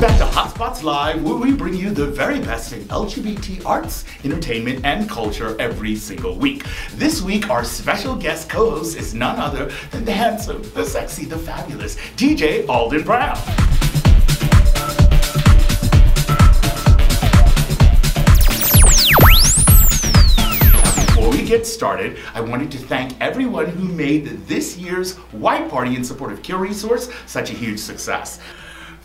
Back to Hotspots Live, where we bring you the very best in LGBT arts, entertainment, and culture every single week. This week, our special guest co-host is none other than the handsome, the sexy, the fabulous DJ Aulden Brown. Before we get started, I wanted to thank everyone who made this year's White Party in support of Cure Resource such a huge success.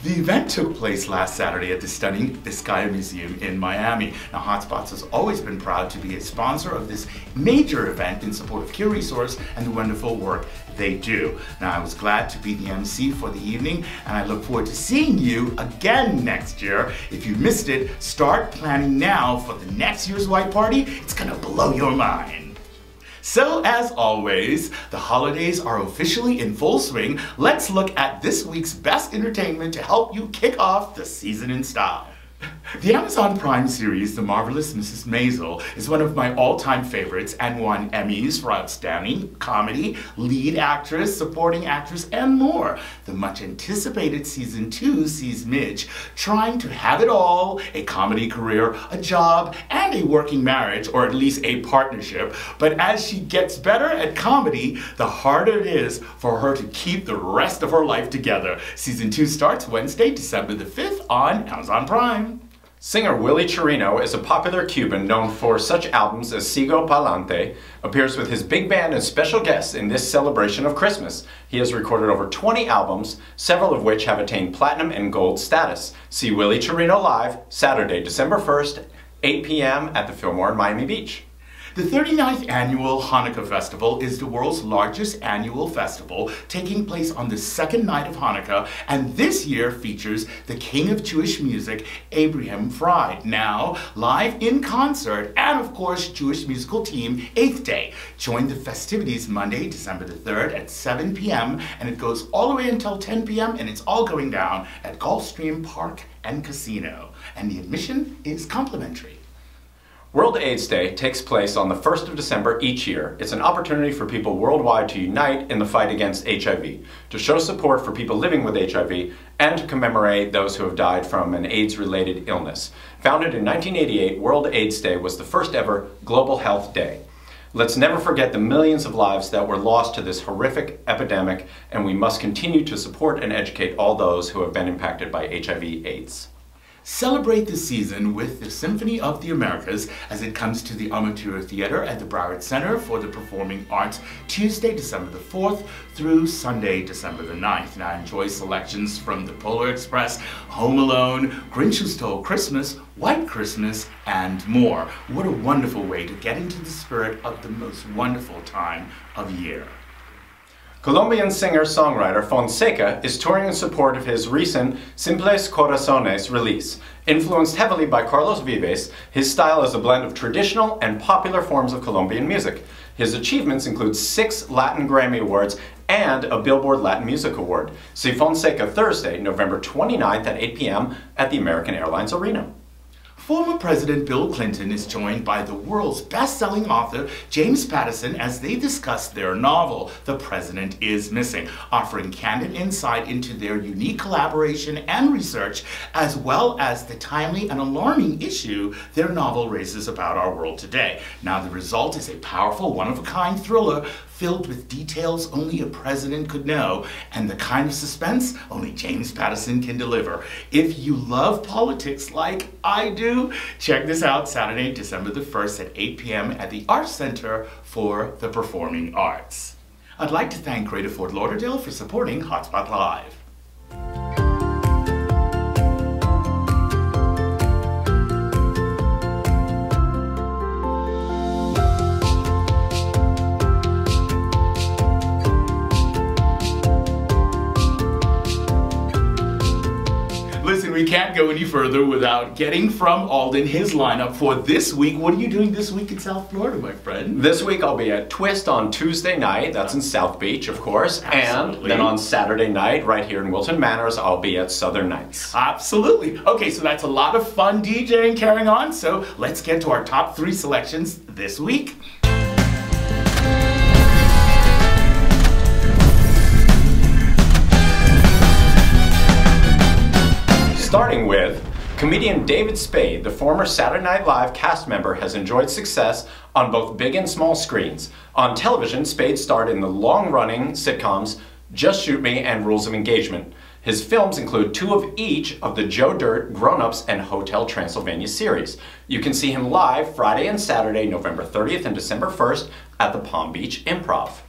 The event took place last Saturday at the stunning Vizcaya Museum in Miami. Now, Hotspots has always been proud to be a sponsor of this major event in support of Cure Resource and the wonderful work they do. Now, I was glad to be the MC for the evening, and I look forward to seeing you again next year. If you missed it, start planning now for the next year's White Party. It's gonna blow your mind. So, as always, the holidays are officially in full swing. Let's look at this week's best entertainment to help you kick off the season in style. The Amazon Prime series, The Marvelous Mrs. Maisel, is one of my all-time favorites and won Emmys for Outstanding Comedy, Lead Actress, Supporting Actress, and more. The much-anticipated Season 2 sees Midge trying to have it all, a comedy career, a job, and a working marriage, or at least a partnership. But as she gets better at comedy, the harder it is for her to keep the rest of her life together. Season 2 starts Wednesday, December the 5th on Amazon Prime. Singer Willy Chirino is a popular Cuban known for such albums as Sigo Pa'lante, appears with his big band and special guests in this celebration of Christmas. He has recorded over 20 albums, several of which have attained platinum and gold status. See Willy Chirino live Saturday, December 1st, 8 p.m. at the Fillmore in Miami Beach. The 39th annual Hanukkah Festival is the world's largest annual festival, taking place on the second night of Hanukkah, and this year features the king of Jewish music, Abraham Fried, now live in concert, and of course, Jewish musical team, Eighth Day. Join the festivities Monday, December the 3rd at 7 p.m., and it goes all the way until 10 p.m., and it's all going down at Gulfstream Park and Casino. And the admission is complimentary. World AIDS Day takes place on the 1st of December each year. It's an opportunity for people worldwide to unite in the fight against HIV, to show support for people living with HIV, and to commemorate those who have died from an AIDS-related illness. Founded in 1988, World AIDS Day was the first ever Global Health Day. Let's never forget the millions of lives that were lost to this horrific epidemic, and we must continue to support and educate all those who have been impacted by HIV-AIDS. Celebrate the season with the Symphony of the Americas as it comes to the Amaturo Theater at the Broward Center for the Performing Arts Tuesday, December the 4th through Sunday, December the 9th. Now enjoy selections from The Polar Express, Home Alone, Grinch Who Stole Christmas, White Christmas, and more. What a wonderful way to get into the spirit of the most wonderful time of year. Colombian singer-songwriter Fonseca is touring in support of his recent Simples Corazones release. Influenced heavily by Carlos Vives, his style is a blend of traditional and popular forms of Colombian music. His achievements include six Latin Grammy Awards and a Billboard Latin Music Award. See Fonseca Thursday, November 29th at 8 p.m. at the American Airlines Arena. Former President Bill Clinton is joined by the world's best-selling author, James Patterson, as they discuss their novel, The President is Missing, offering candid insight into their unique collaboration and research, as well as the timely and alarming issue their novel raises about our world today. Now, the result is a powerful, one-of-a-kind thriller filled with details only a president could know, and the kind of suspense only James Patterson can deliver. If you love politics like I do, check this out Saturday, December the 1st at 8 p.m. at the Arts Center for the Performing Arts. I'd like to thank Greater Fort Lauderdale for supporting Hotspot Live. Go any further without getting from Aulden his lineup for this week. What are you doing this week in South Florida, my friend? This week I'll be at Twist on Tuesday night, that's in South Beach, of course, Absolutely. and then on Saturday night, right here in Wilton Manors, I'll be at Southern Nights. Absolutely. Okay, so that's a lot of fun DJing carrying on. So let's get to our top three selections this week. Starting with comedian David Spade, the former Saturday Night Live cast member, has enjoyed success on both big and small screens. On television, Spade starred in the long running sitcoms Just Shoot Me and Rules of Engagement. His films include two of each of the Joe Dirt, Grown Ups, and Hotel Transylvania series. You can see him live Friday and Saturday, November 30th and December 1st at the Palm Beach Improv.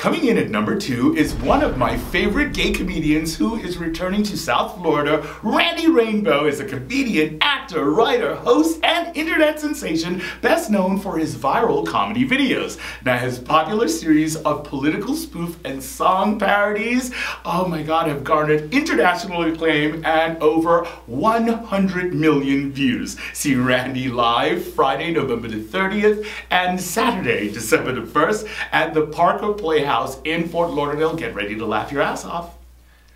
Coming in at number two is one of my favorite gay comedians who is returning to South Florida. Randy Rainbow is a comedian, actor, writer, host, and internet sensation, best known for his viral comedy videos. Now, his popular series of political spoof and song parodies, oh my god, have garnered international acclaim and over 100 million views. See Randy live Friday, November the 30th and Saturday, December the 1st at the Parker Playhouse In Fort Lauderdale. Get ready to laugh your ass off.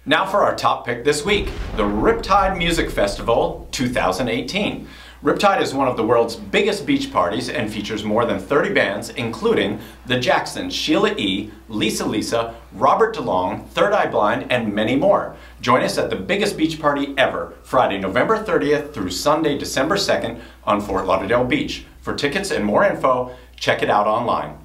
Now for our top pick this week, the Riptide Music Festival 2018. Riptide is one of the world's biggest beach parties and features more than 30 bands, including The Jacksons, Sheila E., Lisa Lisa, Robert DeLong, Third Eye Blind, and many more. Join us at the biggest beach party ever, Friday, November 30th through Sunday, December 2nd on Fort Lauderdale Beach. For tickets and more info, check it out online.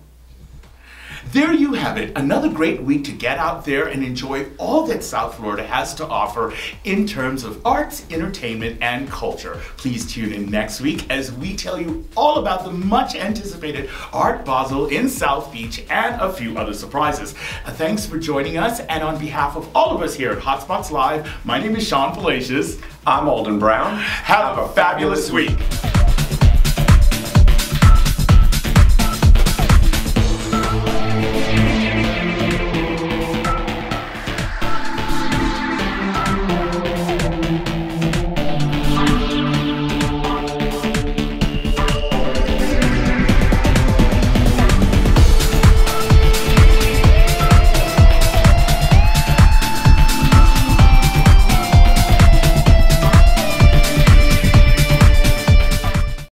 There you have it, another great week to get out there and enjoy all that South Florida has to offer in terms of arts, entertainment, and culture. Please tune in next week as we tell you all about the much anticipated Art Basel in South Beach and a few other surprises. Uh, thanks for joining us, and on behalf of all of us here at Hotspots Live, my name is Shawn Palacious. I'm Aulden Brown. Have, have a fabulous week.